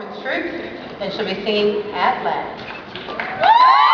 performance and she'll be singing At Last.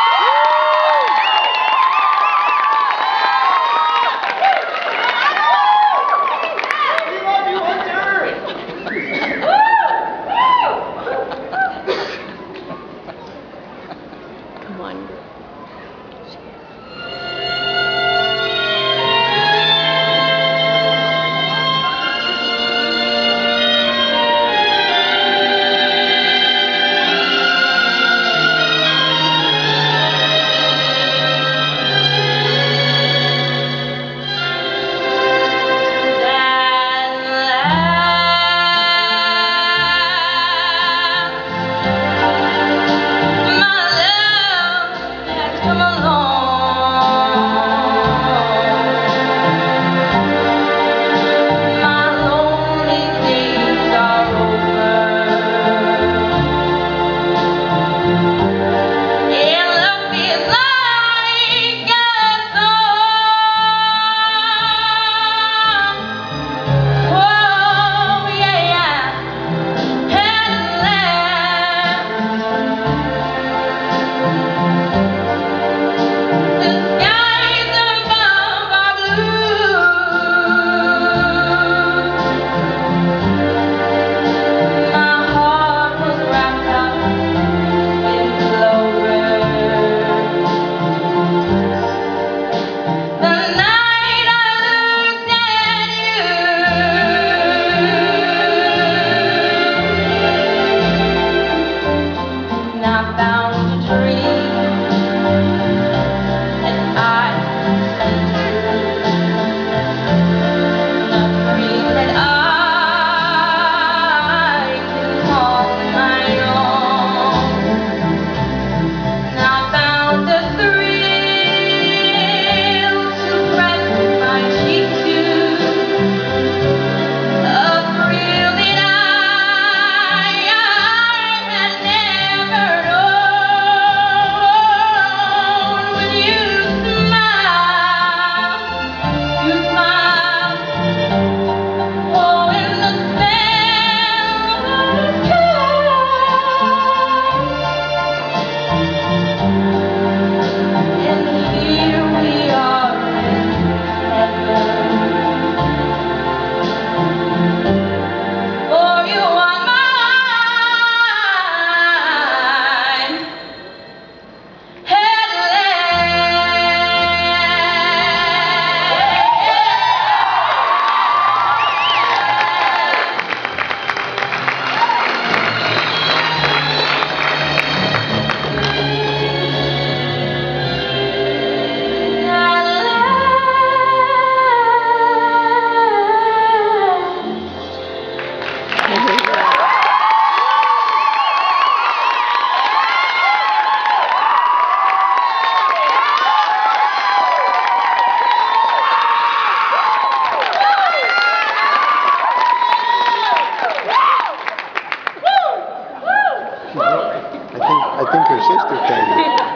Geschichte kennen.